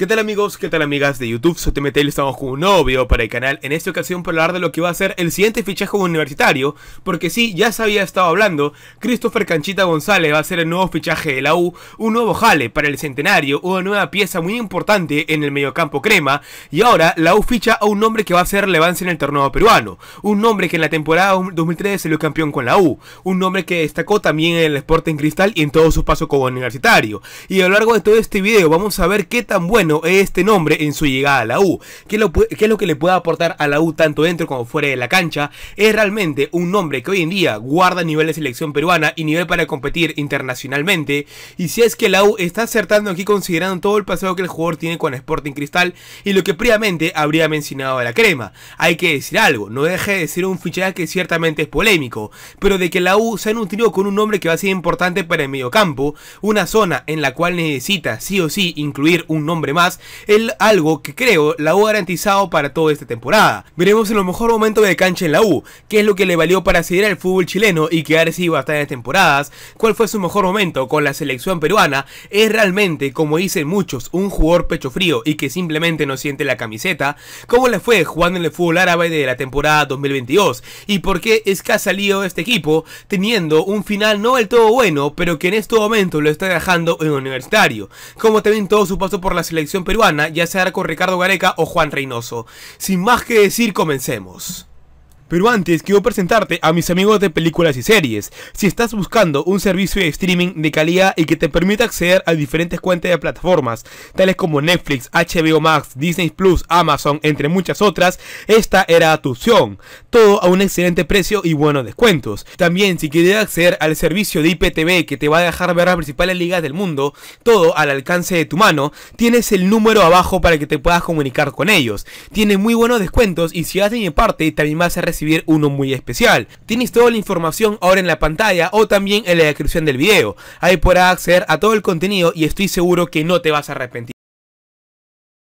¿Qué tal amigos? ¿Qué tal amigas de YouTube? Soy TMT y estamos con un nuevo video para el canal En esta ocasión para hablar de lo que va a ser el siguiente fichaje universitario Porque sí, ya se había estado hablando Christopher Canchita González va a ser el nuevo fichaje de la U Un nuevo jale para el centenario Una nueva pieza muy importante en el mediocampo crema Y ahora la U ficha a un nombre que va a ser relevancia en el torneo peruano Un nombre que en la temporada 2013 salió campeón con la U Un nombre que destacó también en el Sporting Cristal y en todo su paso como universitario Y a lo largo de todo este video vamos a ver qué tan bueno este nombre en su llegada a la U. ¿Qué, es lo que le puede aportar a la U tanto dentro como fuera de la cancha? Es realmente un nombre que hoy en día guarda nivel de selección peruana y nivel para competir internacionalmente. Y si es que la U está acertando aquí considerando todo el pasado que el jugador tiene con Sporting Cristal y lo que previamente habría mencionado a la crema. Hay que decir algo, no deje de ser un fichaje que ciertamente es polémico, pero de que la U se ha nutrido con un nombre que va a ser importante para el mediocampo, una zona en la cual necesita sí o sí incluir un nombre más el algo que creo la U ha garantizado para toda esta temporada. Veremos en lo mejor momento de cancha en la U, qué es lo que le valió para seguir al fútbol chileno y quedar así bastantes temporadas, cuál fue su mejor momento con la selección peruana, es realmente, como dicen muchos, un jugador pecho frío y que simplemente no siente la camiseta, cómo le fue jugando en el fútbol árabe de la temporada 2022 y por qué es que ha salido este equipo teniendo un final no del todo bueno, pero que en este momento lo está dejando en universitario, como también todo su paso por la selección peruana, ya sea con Ricardo Gareca o Juan Reynoso. Sin más que decir, comencemos. Pero antes quiero presentarte a mis amigos de películas y series. Si estás buscando un servicio de streaming de calidad y que te permita acceder a diferentes cuentas de plataformas, tales como Netflix, HBO Max, Disney Plus, Amazon, entre muchas otras, esta era tu opción. Todo a un excelente precio y buenos descuentos. También si quieres acceder al servicio de IPTV que te va a dejar ver las principales ligas del mundo, todo al alcance de tu mano, tienes el número abajo para que te puedas comunicar con ellos. Tiene muy buenos descuentos y si haces mi parte también vas a recibir uno muy especial. Tienes toda la información ahora en la pantalla o también en la descripción del video. Ahí podrás acceder a todo el contenido y estoy seguro que no te vas a arrepentir.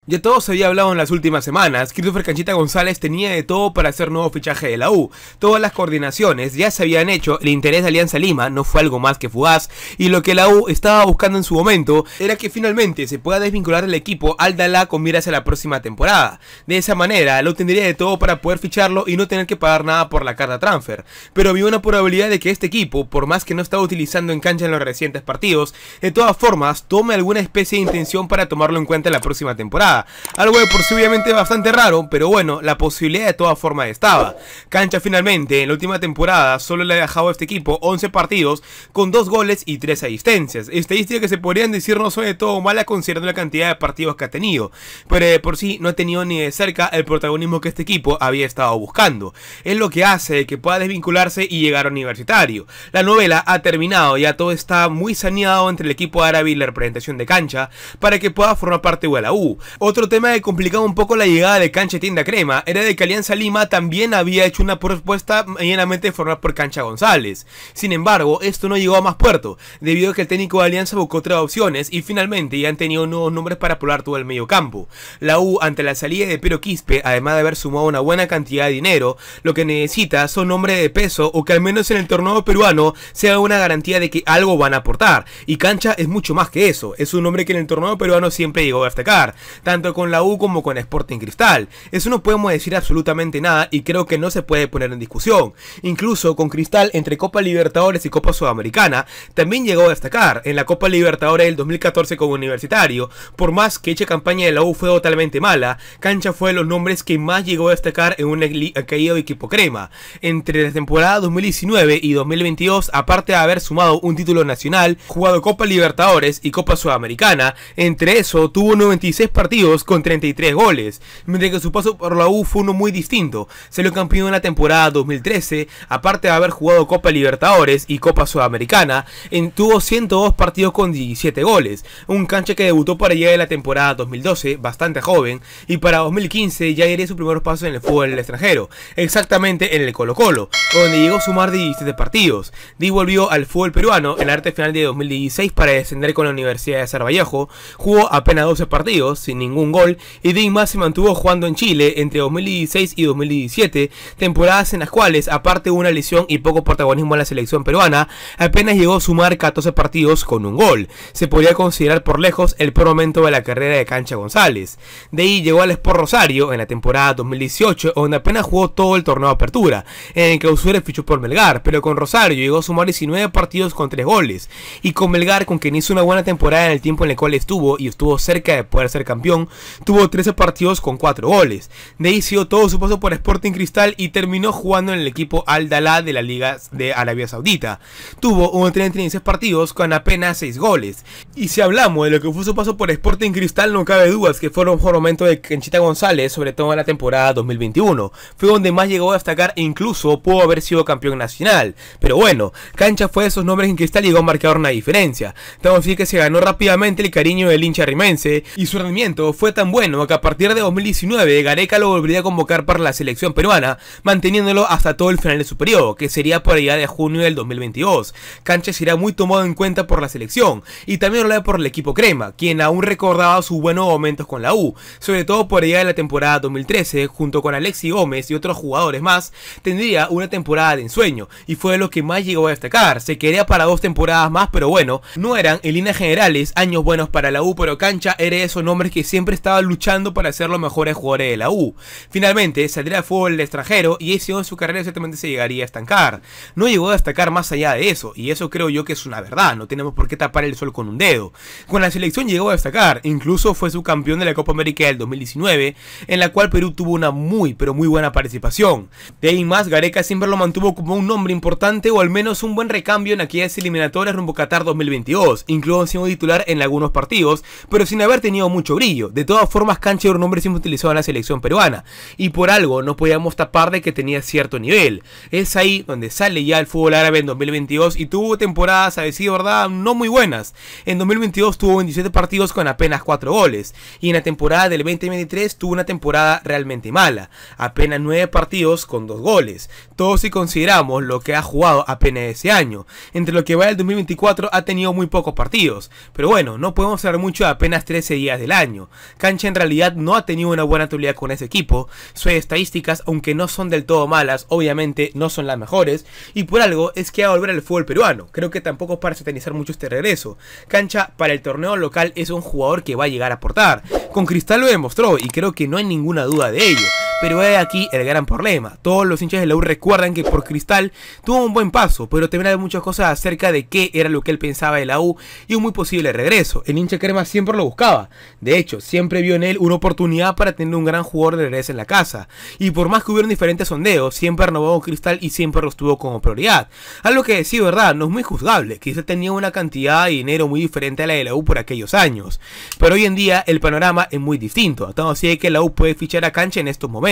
Ya todo se había hablado en las últimas semanas, Christopher Canchita González tenía de todo para hacer nuevo fichaje de la U. Todas las coordinaciones ya se habían hecho, el interés de Alianza Lima no fue algo más que fugaz, y lo que la U estaba buscando en su momento era que finalmente se pueda desvincular del equipo al Dala con miras a la próxima temporada. De esa manera, lo tendría de todo para poder ficharlo y no tener que pagar nada por la carta transfer. Pero había una probabilidad de que este equipo, por más que no estaba utilizando en cancha en los recientes partidos, de todas formas tome alguna especie de intención para tomarlo en cuenta en la próxima temporada. Algo de por sí obviamente bastante raro, pero bueno, la posibilidad de todas formas estaba. Cancha finalmente, en la última temporada, solo le ha dejado a este equipo 11 partidos con 2 goles y 3 asistencias. Estadísticas que se podrían decir no son de todo malas considerando la cantidad de partidos que ha tenido, pero de por sí no ha tenido ni de cerca el protagonismo que este equipo había estado buscando. Es lo que hace que pueda desvincularse y llegar a universitario. La novela ha terminado, ya todo está muy saneado entre el equipo árabe y la representación de cancha para que pueda formar parte de la U. Otro tema que complicaba un poco la llegada de Cancha Tienda Crema era de que Alianza Lima también había hecho una propuesta medianamente formada por Cancha González. Sin embargo, esto no llegó a más puerto, debido a que el técnico de Alianza buscó otras opciones y finalmente ya han tenido nuevos nombres para poblar todo el medio campo. La U, ante la salida de Pero Quispe, además de haber sumado una buena cantidad de dinero, lo que necesita son nombres de peso o que al menos en el torneo peruano sea una garantía de que algo van a aportar. Y Cancha es mucho más que eso, es un nombre que en el torneo peruano siempre llegó a destacar tanto con la U como con Sporting Cristal. Eso no podemos decir absolutamente nada y creo que no se puede poner en discusión. Incluso con Cristal entre Copa Libertadores y Copa Sudamericana también llegó a destacar en la Copa Libertadores del 2014 como universitario. Por más que hecha campaña de la U fue totalmente mala, Cancha fue de los nombres que más llegó a destacar en un caído equipo crema. Entre la temporada 2019 y 2022, aparte de haber sumado un título nacional, jugado Copa Libertadores y Copa Sudamericana, entre eso tuvo 96 partidos con 33 goles, mientras que su paso por la U fue uno muy distinto. Salió campeón en la temporada 2013, aparte de haber jugado Copa Libertadores y Copa Sudamericana, en, tuvo 102 partidos con 17 goles, un cancha que debutó para llegar de la temporada 2012, bastante joven, y para 2015 ya iría su primer paso en el fútbol extranjero, exactamente en el Colo Colo, donde llegó a sumar 17 partidos. Di volvió al fútbol peruano en la arte final de 2016 para descender con la Universidad de Cervallejo, jugó apenas 12 partidos, sin ningún ningún gol y Dean se mantuvo jugando en Chile entre 2016 y 2017, temporadas en las cuales, aparte de una lesión y poco protagonismo en la selección peruana, apenas llegó a sumar 14 partidos con un gol. Se podría considerar por lejos el peor momento de la carrera de Cancha González. De ahí llegó al Sport Rosario en la temporada 2018, donde apenas jugó todo el torneo de apertura, en el que Usure fichó por Melgar, pero con Rosario llegó a sumar 19 partidos con 3 goles, y con Melgar, con quien hizo una buena temporada en el tiempo en el cual estuvo y estuvo cerca de poder ser campeón, tuvo 13 partidos con 4 goles. De ahí todo su paso por Sporting Cristal y terminó jugando en el equipo Al Dalá de la Liga de Arabia Saudita. Tuvo un 36 partidos con apenas 6 goles. Y si hablamos de lo que fue su paso por Sporting Cristal, no cabe dudas que fue un mejor momento de Canchita González, sobre todo en la temporada 2021. Fue donde más llegó a destacar e incluso pudo haber sido campeón nacional. Pero bueno, Cancha fue de esos nombres en Cristal y llegó a marcar una diferencia. Tengo que decir que se ganó rápidamente el cariño del hincha rimense y su rendimiento fue tan bueno que a partir de 2019 Gareca lo volvería a convocar para la selección peruana, manteniéndolo hasta todo el final de su periodo, que sería por allá de junio del 2022. Cancha será muy tomado en cuenta por la selección y también lo por el equipo Crema, quien aún recordaba sus buenos momentos con la U, sobre todo por allá de la temporada 2013, junto con Alexi Gómez y otros jugadores más, tendría una temporada de ensueño y fue lo que más llegó a destacar. Se quería para dos temporadas más, pero bueno, no eran en líneas generales años buenos para la U, pero Cancha era esos nombres que siempre estaba luchando para ser los mejores jugadores de la U. Finalmente saldría de fútbol del extranjero y ese en su carrera ciertamente se llegaría a estancar. No llegó a destacar más allá de eso, y eso creo yo que es una verdad, no tenemos por qué tapar el sol con un dedo. Con la selección llegó a destacar, incluso fue su campeón de la Copa América del 2019, en la cual Perú tuvo una muy pero muy buena participación. De ahí más, Gareca siempre lo mantuvo como un nombre importante o al menos un buen recambio en aquellas eliminatorias rumbo Qatar 2022, incluso siendo titular en algunos partidos, pero sin haber tenido mucho brillo. De todas formas, Cancha era un nombre siempre utilizado en la selección peruana, y por algo no podíamos tapar de que tenía cierto nivel. Es ahí donde sale ya el fútbol árabe en 2022 y tuvo temporadas, a decir verdad, no muy buenas. En 2022 tuvo 27 partidos con apenas 4 goles, y en la temporada del 2023 tuvo una temporada realmente mala, apenas 9 partidos con 2 goles. Todos si consideramos lo que ha jugado apenas ese año. Entre lo que va del 2024 ha tenido muy pocos partidos, pero bueno, no podemos hablar mucho de apenas 13 días del año. Cancha en realidad no ha tenido una buena actualidad con ese equipo, sus estadísticas, aunque no son del todo malas, obviamente no son las mejores, y por algo es que va a volver al fútbol peruano. Creo que tampoco para satanizar mucho este regreso. Cancha para el torneo local es un jugador que va a llegar a aportar. Con Cristal lo demostró y creo que no hay ninguna duda de ello. Pero he aquí el gran problema. Todos los hinchas de la U recuerdan que por Cristal tuvo un buen paso, pero también hay muchas cosas acerca de qué era lo que él pensaba de la U y un muy posible regreso. El hincha crema siempre lo buscaba. De hecho, siempre vio en él una oportunidad para tener un gran jugador de regreso en la casa. Y por más que hubieron diferentes sondeos, siempre renovó Cristal y siempre lo tuvo como prioridad. Algo que decir verdad, no es muy juzgable. Quizá tenía una cantidad de dinero muy diferente a la de la U por aquellos años. Pero hoy en día el panorama es muy distinto. Estamos así que la U puede fichar a cancha en estos momentos.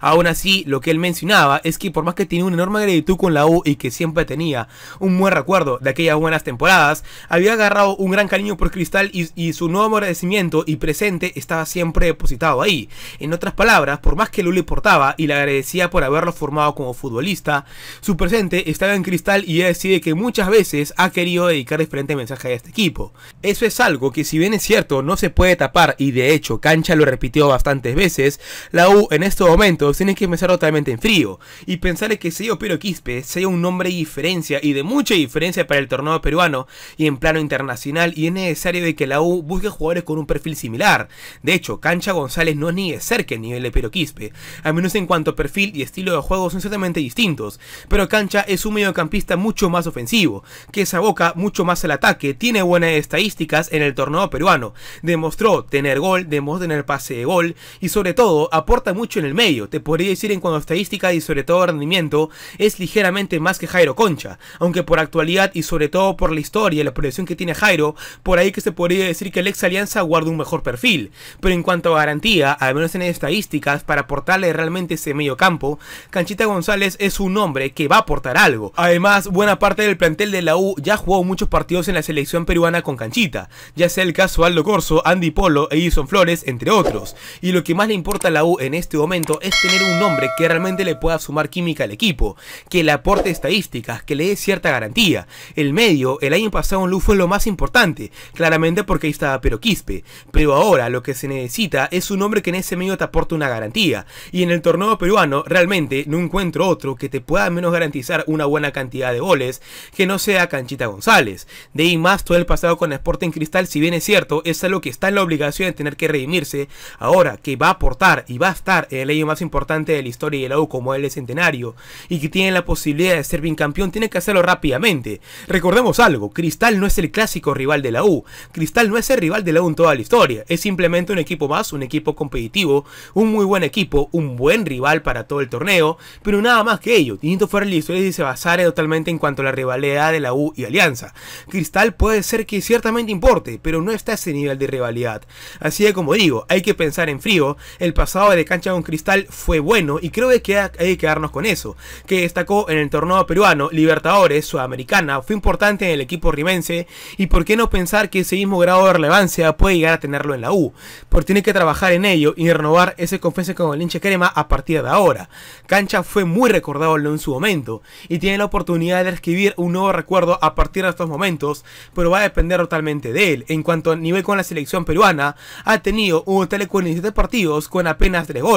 Aún así, lo que él mencionaba es que por más que tenía una enorme gratitud con la U y que siempre tenía un buen recuerdo de aquellas buenas temporadas, había agarrado un gran cariño por Cristal y, su nuevo agradecimiento y presente estaba siempre depositado ahí. En otras palabras, por más que Lu le portaba y le agradecía por haberlo formado como futbolista, su presente estaba en Cristal y él decide que muchas veces ha querido dedicar diferentes mensajes a este equipo. Eso es algo que si bien es cierto no se puede tapar y de hecho Cancha lo repitió bastantes veces, la U en estos momentos tiene que pensar totalmente en frío. Y pensar que Sello Pero Quispe sea un nombre de diferencia y de mucha diferencia para el torneo peruano y en plano internacional y es necesario de que la U busque jugadores con un perfil similar. De hecho, Cancha González no es ni de cerca el nivel de Pero Quispe, al menos en cuanto a perfil y estilo de juego son ciertamente distintos, pero Cancha es un mediocampista mucho más ofensivo, que se aboca mucho más al ataque, tiene buenas estadísticas en el torneo peruano, demostró tener gol, demostró tener pase de gol y sobre todo aporta mucho en el medio. Te podría decir en cuanto a estadística y sobre todo rendimiento, es ligeramente más que Jairo Concha. Aunque por actualidad y sobre todo por la historia y la proyección que tiene Jairo, por ahí que se podría decir que el ex Alianza guarda un mejor perfil. Pero en cuanto a garantía, al menos en estadísticas, para aportarle realmente ese medio campo, Canchita González es un hombre que va a aportar algo. Además, buena parte del plantel de la U ya jugó muchos partidos en la selección peruana con Canchita, ya sea el caso Aldo Corso, Andy Polo e Edison Flores, entre otros. Y lo que más le importa a la U en este este momento es tener un nombre que realmente le pueda sumar química al equipo, que le aporte estadísticas, que le dé cierta garantía. El medio, el año pasado en Lu fue lo más importante, claramente porque ahí estaba Pero Quispe, pero ahora lo que se necesita es un hombre que en ese medio te aporte una garantía, y en el torneo peruano realmente no encuentro otro que te pueda menos garantizar una buena cantidad de goles que no sea Canchita González. De ahí más todo el pasado con Sporting Cristal, si bien es cierto, es algo que está en la obligación de tener que redimirse, ahora que va a aportar y va a estar el año más importante de la historia de la U como el Centenario, y que tiene la posibilidad de ser bien campeón, tiene que hacerlo rápidamente. Recordemos algo, Cristal no es el clásico rival de la U, Cristal no es el rival de la U en toda la historia, es simplemente un equipo más, un equipo competitivo, un muy buen equipo, un buen rival para todo el torneo, pero nada más que ello, distinto fuera la historia y se basara totalmente en cuanto a la rivalidad de la U y Alianza. Cristal puede ser que ciertamente importe, pero no está a ese nivel de rivalidad. Así que como digo, hay que pensar en frío, el pasado de cancha con Cristal fue bueno y creo que hay que quedarnos con eso, que destacó en el torneo peruano, Libertadores, Sudamericana, fue importante en el equipo rimense y por qué no pensar que ese mismo grado de relevancia puede llegar a tenerlo en la U, porque tiene que trabajar en ello y renovar ese confianza con el hincha crema a partir de ahora. Cancha fue muy recordado en su momento y tiene la oportunidad de escribir un nuevo recuerdo a partir de estos momentos, pero va a depender totalmente de él. En cuanto a nivel con la selección peruana, ha tenido un total de 47 partidos con apenas 3 goles.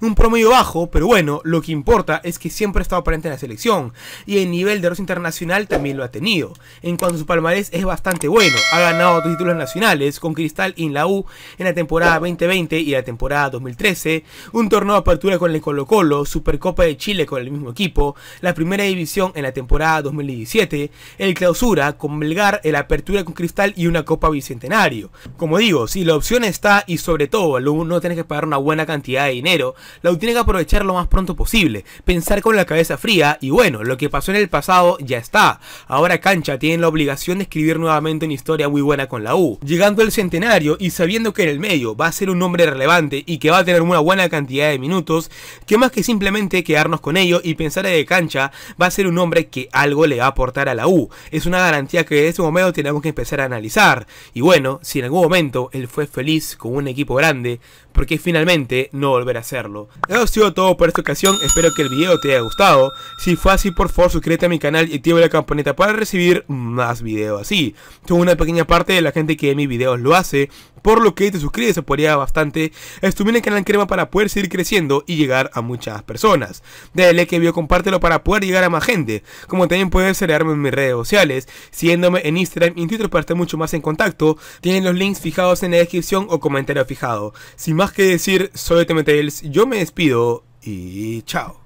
Un promedio bajo, pero bueno, lo que importa es que siempre ha estado presente en la selección y el nivel de rosa internacional también lo ha tenido. En cuanto a su palmarés es bastante bueno, ha ganado dos títulos nacionales con Cristal y en la U en la temporada 2020 y la temporada 2013, un torneo de apertura con el Colo Colo, Supercopa de Chile con el mismo equipo, la primera división en la temporada 2017, el clausura con Belgar, el apertura con Cristal y una Copa Bicentenario. Como digo, si la opción está y sobre todo no tienes que pagar una buena cantidad de dinero, la U tiene que aprovechar lo más pronto posible, pensar con la cabeza fría y bueno, lo que pasó en el pasado ya está. Ahora Cancha tiene la obligación de escribir nuevamente una historia muy buena con la U. Llegando al centenario y sabiendo que en el medio va a ser un hombre relevante y que va a tener una buena cantidad de minutos, que más que simplemente quedarnos con ello y pensar de cancha, va a ser un hombre que algo le va a aportar a la U. Es una garantía que en este momento tenemos que empezar a analizar. Y bueno, si en algún momento él fue feliz con un equipo grande, porque finalmente no volver a hacerlo. Eso ha sido todo por esta ocasión, espero que el video te haya gustado. Si fue así, por favor suscríbete a mi canal y activa la campanita para recibir más videos así. Tengo una pequeña parte de la gente que ve mis videos lo hace, por lo que te suscribes se podría bastante. Estuve en el canal Crema para poder seguir creciendo y llegar a muchas personas. Dale que video, compártelo para poder llegar a más gente. Como también puedes seguirme en mis redes sociales, siguiéndome en Instagram y Twitter para estar mucho más en contacto. Tienen los links fijados en la descripción o comentario fijado. Sin más que decir, soy TMTales, yo me despido y chao.